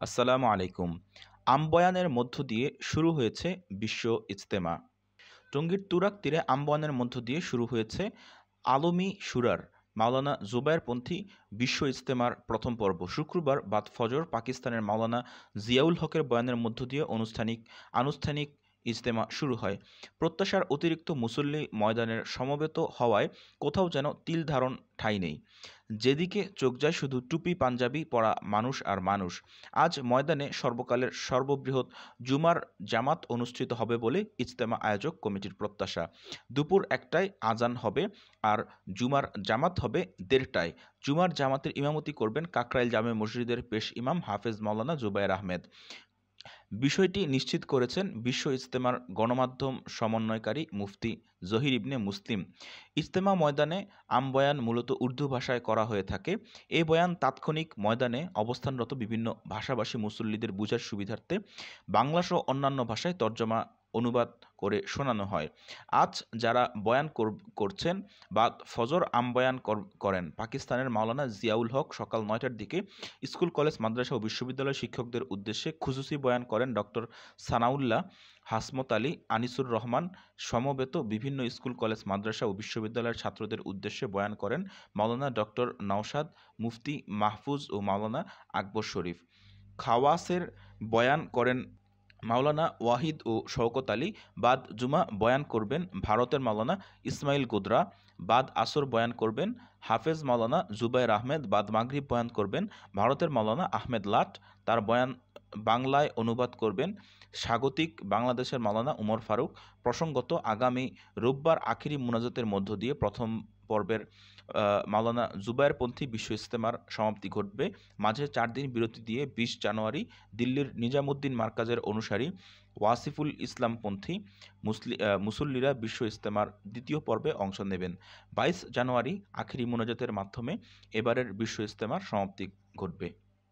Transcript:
আসসালামু আলাইকুম। আমবয়ানের মধ্য দিয়ে শুরু হয়েছে বিশ্ব ইজতেমা। টঙ্গীর তুরাক তীরে আমবয়ানের মধ্য দিয়ে শুরু হয়েছে আলমী সুরার, মাওলানা জুবায়েরপন্থী বিশ্ব ইজতেমার প্রথম পর্ব। শুক্রবার বাদ ফজর পাকিস্তানের মাওলানা জিয়াউল হকের বয়ানের মধ্য দিয়ে অনুষ্ঠানিক আনুষ্ঠানিক ইজতেমা শুরু হয়। প্রত্যাশার অতিরিক্ত মুসল্লি ময়দানের সমবেত হওয়ায় কোথাও যেন তিল ধারণ ঠাঁই নেই। যেদিকে চোখ যায় শুধু টুপি, পাঞ্জাবি পরা মানুষ আর মানুষ। আজ ময়দানে সর্বকালের সর্ববৃহৎ জুমার জামাত অনুষ্ঠিত হবে বলে ইজতেমা আয়োজক কমিটির প্রত্যাশা। দুপুর একটায় আজান হবে আর জুমার জামাত হবে দেড়টায়। জুমার জামাতের ইমামতি করবেন কাকরাইল জামে মসজিদের পেশ ইমাম হাফেজ মাওলানা জুবায়ের আহমেদ। বিষয়টি নিশ্চিত করেছেন বিশ্ব ইজতেমার গণমাধ্যম সমন্বয়কারী মুফতি জহির ইবনে মুসলিম। ইজতেমা ময়দানে আম বয়ান মূলত উর্দু ভাষায় করা হয়ে থাকে। এই বয়ান তাৎক্ষণিক ময়দানে অবস্থানরত বিভিন্ন ভাষাভাষী মুসল্লিদের বুঝার সুবিধার্থে বাংলাসহ অন্যান্য ভাষায় তর্জমা অনুবাদ করে শোনানো হয়। আজ যারা বয়ান করছেন বা ফজর আম বয়ান করেন, পাকিস্তানের মাওলানা জিয়াউল হক সকাল নয়টার দিকে স্কুল, কলেজ, মাদ্রাসা ও বিশ্ববিদ্যালয় শিক্ষকদের উদ্দেশ্যে খুসুসি বয়ান করেন ডক্টর সানাউল্লাহ হাসমত আলী, আনিসুর রহমান সমবেত বিভিন্ন স্কুল, কলেজ, মাদ্রাসা ও বিশ্ববিদ্যালয়ের ছাত্রদের উদ্দেশ্যে বয়ান করেন মাওলানা ডক্টর নওশাদ মুফতি মাহফুজ ও মাওলানা আকবর শরীফ। খাওয়াসের বয়ান করেন মাওলানা ওয়াহিদ ও শওকত আলী বাদ জুমা বয়ান করবেন, ভারতের মাওলানা ইসমাইল গোদরা বাদ আসর বয়ান করবেন, হাফেজ মাওলানা জুবাইর আহমেদ বাদ মাগরিব বয়ান করবেন, ভারতের মাওলানা আহমেদ লাট তার বয়ান বাংলায় অনুবাদ করবেন স্বাগতিক বাংলাদেশের মালানা উমর ফারুক। প্রসঙ্গত, আগামী রোববার আখিরি মুনাজাতের মধ্য দিয়ে প্রথম পর্বের মাওলানা জুবায়েরপন্থী বিশ্ব ইস্তেমার সমাপ্তি ঘটবে। মাঝে চার দিন বিরতি দিয়ে বিশ জানুয়ারি দিল্লির নিজামুদ্দিন মার্কাজের অনুসারী ওয়াসিফুল ইসলামপন্থী মুসলি মুসল্লিরা বিশ্ব ইস্তেমার দ্বিতীয় পর্বে অংশ নেবেন। বাইশ জানুয়ারি আখিরি মোনাজাতের মাধ্যমে এবারের বিশ্ব ইস্তেমার সমাপ্তি ঘটবে।